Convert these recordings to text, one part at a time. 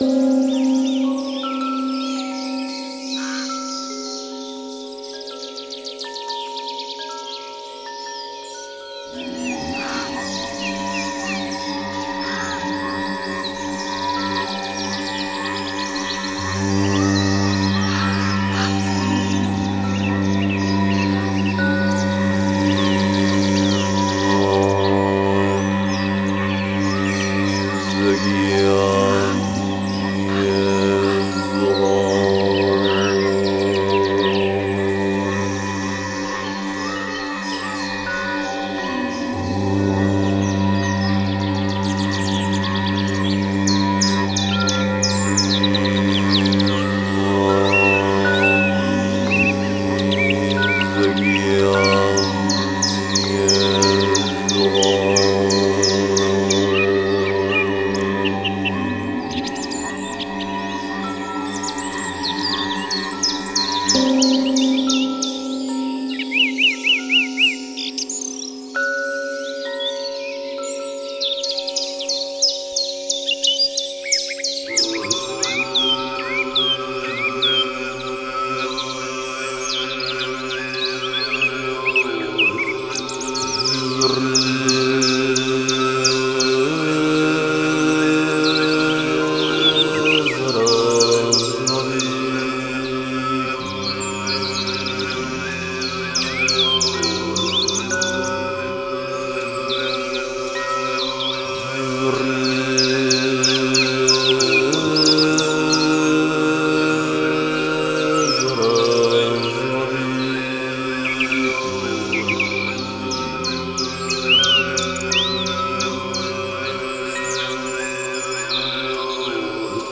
Música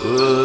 Oh.